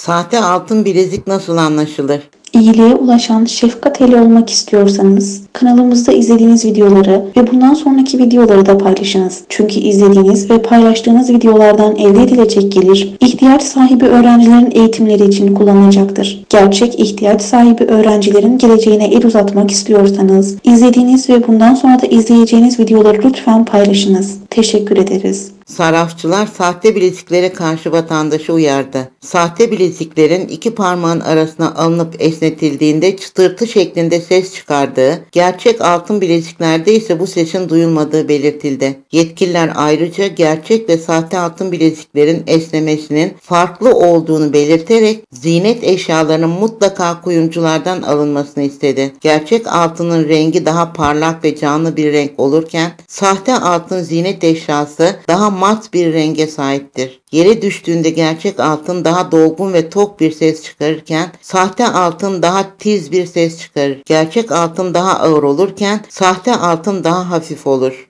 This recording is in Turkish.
Sahte altın bilezik nasıl anlaşılır? İyiliğe ulaşan şefkat eli olmak istiyorsanız kanalımızda izlediğiniz videoları ve bundan sonraki videoları da paylaşınız. Çünkü izlediğiniz ve paylaştığınız videolardan elde edilecek gelir ihtiyaç sahibi öğrencilerin eğitimleri için kullanılacaktır. Gerçek ihtiyaç sahibi öğrencilerin geleceğine el uzatmak istiyorsanız izlediğiniz ve bundan sonra da izleyeceğiniz videoları lütfen paylaşınız. Teşekkür ederiz. Sarrafçılar sahte bileziklere karşı vatandaşı uyardı. Sahte bileziklerin iki parmağın arasına alınıp esnetildiğinde çıtırtı şeklinde ses çıkardığı, gerçek altın bileziklerde ise bu sesin duyulmadığı belirtildi. Yetkililer ayrıca gerçek ve sahte altın bileziklerin esnemesinin farklı olduğunu belirterek zinet eşyalarının mutlaka kuyumculardan alınmasını istedi. Gerçek altının rengi daha parlak ve canlı bir renk olurken sahte altın zinet eşyası daha mat bir renge sahiptir. Yere düştüğünde gerçek altın daha dolgun ve tok bir ses çıkarırken sahte altın daha tiz bir ses çıkarır. Gerçek altın daha ağır olurken sahte altın daha hafif olur.